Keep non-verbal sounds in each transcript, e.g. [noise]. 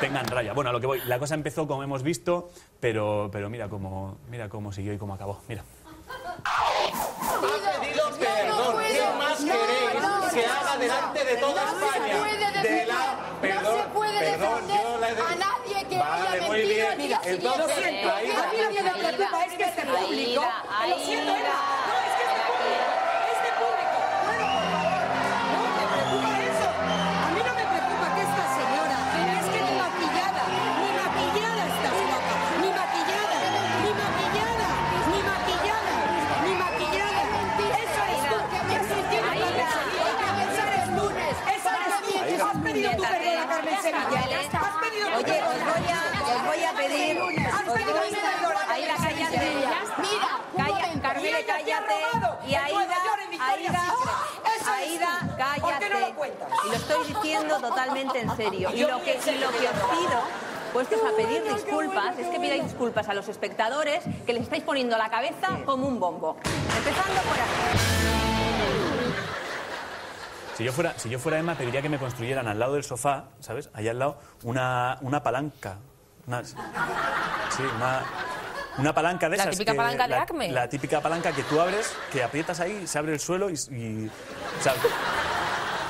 tengan raya. Bueno, a lo que voy, la cosa empezó como hemos visto, pero, pero mira cómo, mira cómo siguió y cómo acabó. Mira. Ha pedido perdón. ¿Qué más queréis que haga delante de toda España? De la... Perdón, no se puede perdón, defender yo la he de- a nadie que Vale, haya muy mentido bien. el día Entonces, siguiente. ahí- A mí lo que me preocupa es que este público. Lo siento, Eva. Cállate. robado Y en Aida, Nueva York, en Victoria's Aida, Secret. Eso eres Aida, cállate. ¿Por qué no lo cuentas? Y lo estoy diciendo totalmente en serio. Y lo que, y lo que os pido, puestos a pedir bueno, disculpas, bueno, es que pidáis bueno. disculpas a los espectadores que les estáis poniendo la cabeza como un bombo. Empezando por aquí. Si yo fuera, si yo fuera Emma, pediría que me construyeran al lado del sofá, ¿sabes? Allá al lado, una, una palanca. Una, sí, una, una palanca de La esas. típica que- palanca de la- Acme. La típica palanca que tú abres, que aprietas ahí, se abre el suelo y... y- o sea,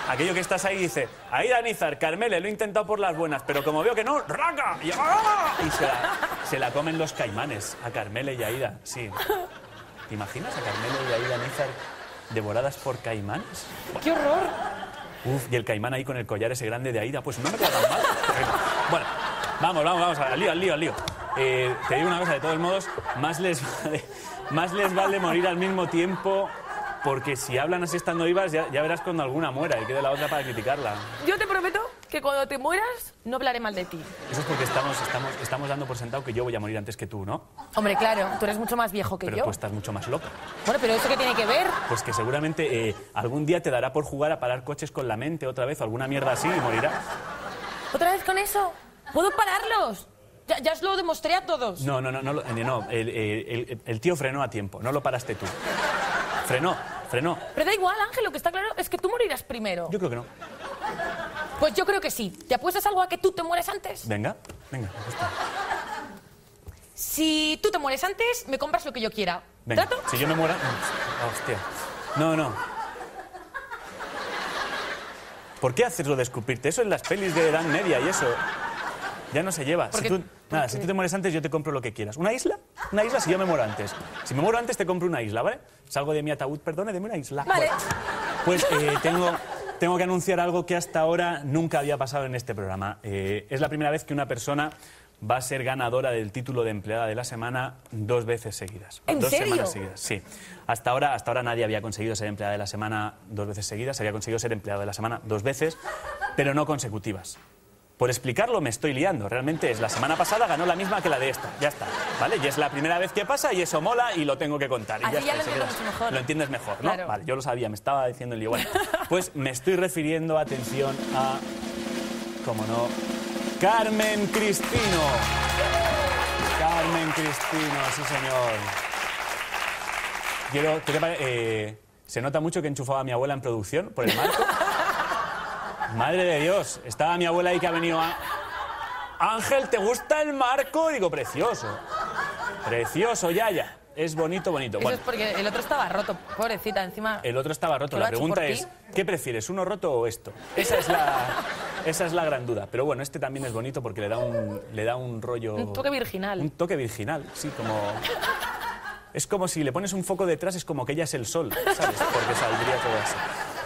aquello que estás ahí dice, ahí Danizar, Carmele, lo he intentado por las buenas, pero como veo que no, ¡raca! Y, ¡ah! y se, la, se la comen los caimanes, a Carmele y a Aida, sí. ¿Te imaginas a Carmele y a Aida Nízar devoradas por caimanes? ¡Qué horror! Uf, y el caimán ahí con el collar ese grande de Aida, pues no me queda tan mal. Bueno, vamos, vamos, vamos, al lío, al lío, al lío. Eh, te digo una cosa, de todos modos, más les vale, más les vale morir al mismo tiempo, porque si hablan así estando vivas, ya, ya verás cuando alguna muera y quede la otra para criticarla. Yo te prometo que cuando te mueras no hablaré mal de ti. Eso es porque estamos, estamos, estamos dando por sentado que yo voy a morir antes que tú, ¿no? Hombre, claro, tú eres mucho más viejo que Pero yo. tú estás mucho más loca. Bueno, pero ¿eso qué tiene que ver? Pues que seguramente eh, algún día te dará por jugar a parar coches con la mente otra vez o alguna mierda así y morirás. ¿Otra vez con eso? ¿Puedo pararlos? Ya, ya os lo demostré a todos. No, no, no, no, eh, no, el, el- el- el tío frenó a tiempo, no lo paraste tú. Frenó, frenó. Pero da igual, Ángel, lo que está claro es que tú morirás primero. Yo creo que no. Pues yo creo que sí. ¿Te apuestas algo a que tú te mueres antes? Venga, venga, apuesta. Si tú te mueres antes, me compras lo que yo quiera. venga. ¿Trato? Si yo me muera... Ah, Hostia. No, no. ¿Por qué haces lo de escupirte? Eso en las pelis de edad media y eso. Ya no se lleva. Porque- si tú, nada, si tú te mueres antes, yo te compro lo que quieras. ¿Una isla? Una isla si yo me muero antes. Si me muero antes, te compro una isla, ¿vale? Salgo de mi ataúd, perdone, deme una isla. Vale. Bueno, pues eh, tengo, tengo que anunciar algo que hasta ahora nunca había pasado en este programa. Eh, es la primera vez que una persona va a ser ganadora del título de empleada de la semana dos veces seguidas. ¿En dos serio? semanas seguidas, sí. Hasta ahora, hasta ahora nadie había conseguido ser empleada de la semana dos veces seguidas, se había conseguido ser empleado de la semana dos veces, pero no consecutivas. Por explicarlo me estoy liando. Realmente es la semana pasada ganó la misma que la de esta. Ya está. ¿Vale? Y es la primera vez que pasa y eso mola y lo tengo que contar. Y Así ya ya está, lo entiendo mejor. Entiendes mejor, ¿no? Claro. Vale, yo lo sabía, me estaba diciendo el lío. Bueno, [laughs] pues me estoy refiriendo, atención, a. Como no. Carmen Cristino. Carmen Cristino, sí señor. Quiero, ¿qué te pare- eh, ¿Se nota mucho que enchufaba a mi abuela en producción por el marco? [laughs] Madre de Dios, estaba mi abuela ahí que ha venido a... Ángel, ¿te gusta el marco? Digo, precioso. Precioso, ya, ya. Es bonito, bonito. Eso Bueno, es porque el otro estaba roto, pobrecita, encima. el otro estaba roto. ¿Que lo La pregunta es? ¿qué prefieres, uno roto o esto? Esa es la, esa es la gran duda. Pero bueno, este también es bonito porque le da un, le da un rollo... Un toque virginal. Un toque virginal, sí, como... Es como si le pones un foco detrás, es como que ella es el sol, ¿sabes? Porque saldría todo así.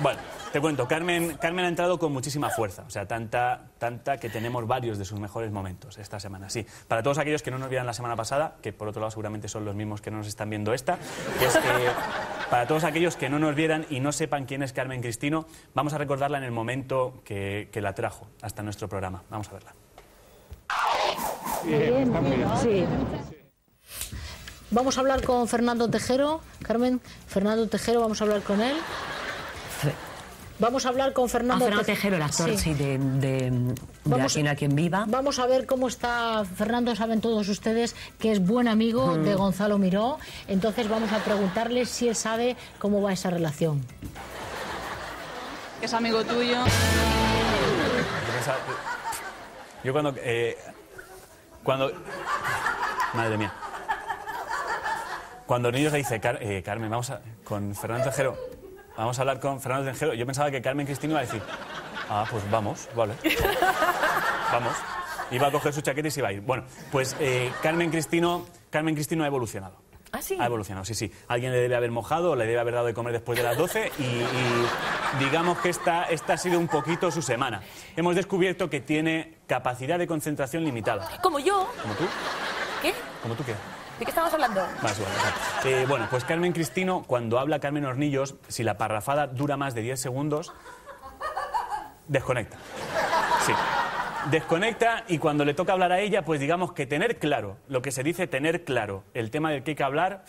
Bueno, te cuento, Carmen, Carmen ha entrado con muchísima fuerza, o sea, tanta, tanta que tenemos varios de sus mejores momentos esta semana, sí. Para todos aquellos que no nos vieran la semana pasada, que por otro lado seguramente son los mismos que no nos están viendo esta, pues eh, para todos aquellos que no nos vieran y no sepan quién es Carmen Cristino, vamos a recordarla en el momento que, que la trajo hasta nuestro programa. Vamos a verla. Sí. Vamos a hablar con Fernando Tejero. Carmen, Fernando Tejero, vamos a hablar con él. Vamos a hablar con Ah, Fernando, Fernando Te- Tejero, el actor, Sí. sí, de, de, de Vamos- quien viva. Vamos a ver cómo está Fernando. Saben todos ustedes que es buen amigo de Gonzalo Miró. Entonces vamos a preguntarle si él sabe cómo va esa relación. Es amigo tuyo. Yo cuando... eh, cuando... Madre mía. Cuando Niños le dice, "Car- eh, Carmen, vamos a... Con Fernando Tejero, vamos a hablar con Fernando Tejero. Yo pensaba que Carmen Cristina iba a decir, ah, pues vamos, vale. [laughs] Vamos. Iba a coger su chaqueta y se iba a ir. Bueno, pues eh, Carmen Cristino, Carmen Cristino ha evolucionado. ¿Ah, sí? Ha evolucionado, sí, sí. Alguien le debe haber mojado, le debe haber dado de comer después de las 12 y, y digamos que esta, esta ha sido un poquito su semana. Hemos descubierto que tiene capacidad de concentración limitada. Como yo. ¿Como tú? ¿Qué? ¿Como tú qué? ¿De qué estamos hablando? Más igual, o sea, eh, bueno, pues Carmen Cristino, cuando habla Carmen Hornillos, si la parrafada dura más de 10 segundos, desconecta. Sí. Desconecta y cuando le toca hablar a ella, pues digamos que tener claro, lo que se dice tener claro, el tema del que hay que hablar,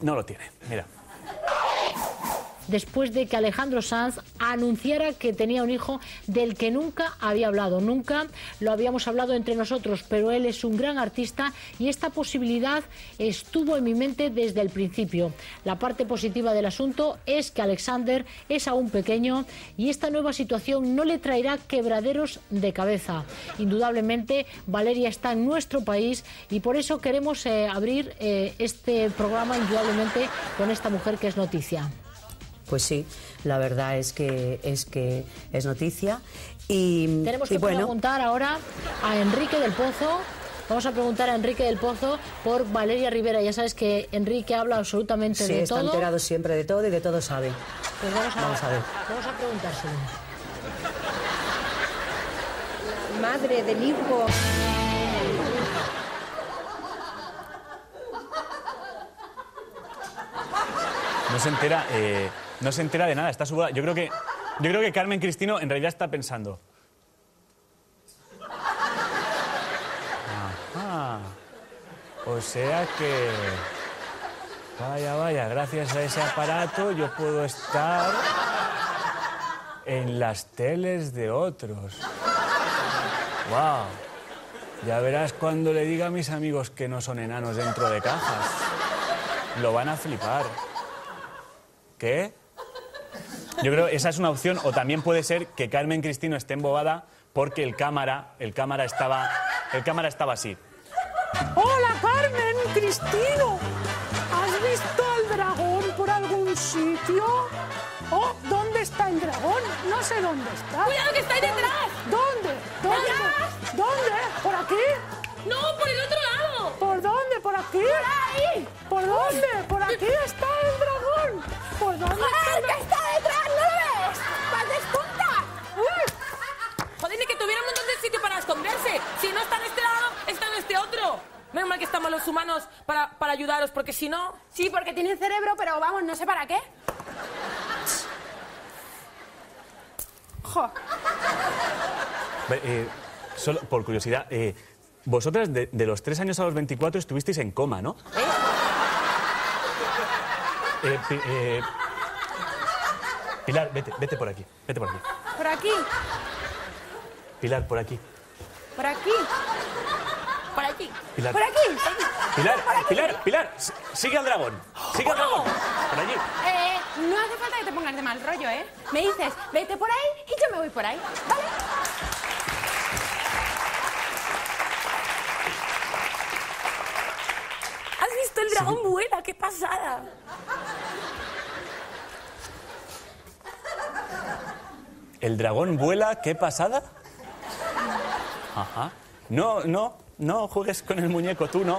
no lo tiene. Mira. Después de que Alejandro Sanz anunciara que tenía un hijo del que nunca había hablado. Nunca lo habíamos hablado entre nosotros, pero él es un gran artista y esta posibilidad estuvo en mi mente desde el principio. La parte positiva del asunto es que Alexander es aún pequeño y esta nueva situación no le traerá quebraderos de cabeza. Indudablemente, Valeria está en nuestro país y por eso queremos eh, abrir eh, este programa indudablemente con esta mujer que es noticia. Pues sí, la verdad es que es que es noticia y, Tenemos y que bueno, preguntar ahora a Enrique del Pozo. Vamos a preguntar a Enrique del Pozo por Valeria Rivera. Ya sabes que Enrique habla absolutamente sí de está todo. enterado siempre de todo y de todo sabe. Pues vamos a, Vamos a ver. Vamos a preguntárselo. Madre del hijo. No se entera, eh, no se entera de nada, está subida. Yo creo que, yo creo que Carmen Cristino en realidad está pensando. Ajá. O sea que. Vaya, vaya, gracias a ese aparato yo puedo estar en las teles de otros. ¡Wow! Ya verás cuando le diga a mis amigos que no son enanos dentro de cajas. Lo van a flipar. ¿Qué? Yo creo que esa es una opción, o también puede ser que Carmen Cristino esté embobada porque el cámara, el cámara estaba, el cámara estaba así. Hola Carmen, Cristino. ¿Has visto al dragón por algún sitio? Oh, ¿dónde está el dragón? No sé dónde está. ¡Cuidado que está ahí detrás! ¿Dónde? ¿Dónde? ¡Atrás! ¿Dónde? ¿Por aquí? ¡No, por el otro lado! ¿Por dónde? ¿Por aquí? ¡Por ahí! ¿Por dónde? ¡Por aquí está el dragón! ¿Por dónde está el dragón? está para, ayudaros, porque si no... Sí, porque tienen cerebro, pero vamos, no sé para qué. Jo, eh, solo por curiosidad, eh, vosotras de, de los 3 años a los 24 estuvisteis en coma, ¿no? Eh, Pi- eh, Pilar, vete, vete por aquí, vete por aquí. por aquí, Pilar, por aquí. por aquí, Por aquí. Pilar. por aquí. Pilar, Pilar, Pilar, sigue al dragón, sigue al dragón. Por allí. Eh, no hace falta que te pongas de mal rollo, ¿eh? Me dices, vete por ahí y yo me voy por ahí, ¿vale? ¿Has visto el dragón vuela? ¡Qué pasada! ¿El dragón vuela? ¿Qué pasada? Ajá. No, no, no juegues con el muñeco, tú no.